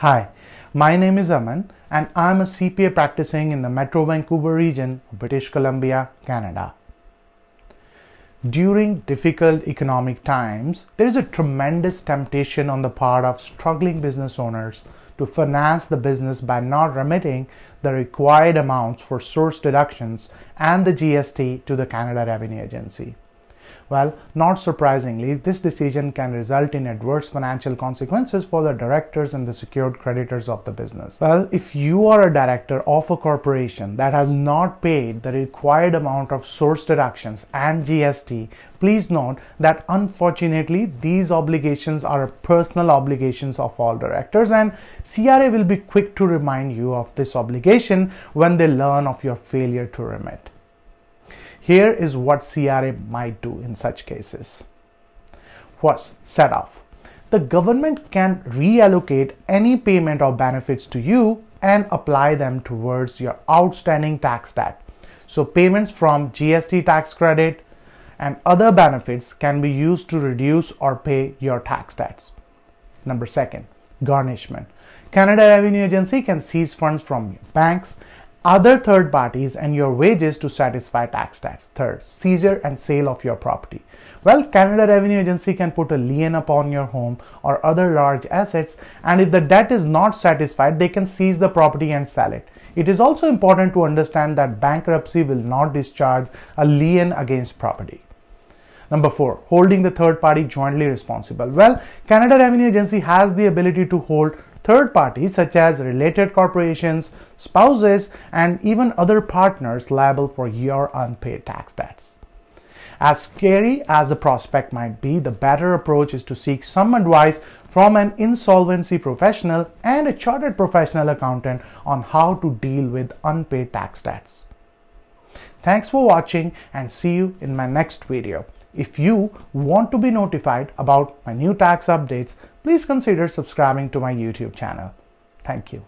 Hi, my name is Aman and I'm a CPA practicing in the Metro Vancouver region of British Columbia, Canada. During difficult economic times, there is a tremendous temptation on the part of struggling business owners to finance the business by not remitting the required amounts for source deductions and the GST to the Canada Revenue Agency. Well, not surprisingly, this decision can result in adverse financial consequences for the directors and the secured creditors of the business. Well, if you are a director of a corporation that has not paid the required amount of source deductions and GST, please note that unfortunately these obligations are personal obligations of all directors and CRA will be quick to remind you of this obligation when they learn of your failure to remit. Here is what CRA might do in such cases. First, set off. The government can reallocate any payment or benefits to you and apply them towards your outstanding tax debt. So payments from GST tax credit and other benefits can be used to reduce or pay your tax debts. Number second, garnishment. Canada Revenue Agency can seize funds from banks other third parties and your wages to satisfy tax debts. Third, seizure and sale of your property. Well, Canada Revenue Agency can put a lien upon your home or other large assets and if the debt is not satisfied, they can seize the property and sell it. It is also important to understand that bankruptcy will not discharge a lien against property. Number four, holding the third party jointly responsible. Well, Canada Revenue Agency has the ability to hold third parties such as related corporations, spouses, and even other partners liable for your unpaid tax debts. As scary as the prospect might be, the better approach is to seek some advice from an insolvency professional and a chartered professional accountant on how to deal with unpaid tax debts. Thanks for watching and see you in my next video. If you want to be notified about my new tax updates, please consider subscribing to my YouTube channel. Thank you.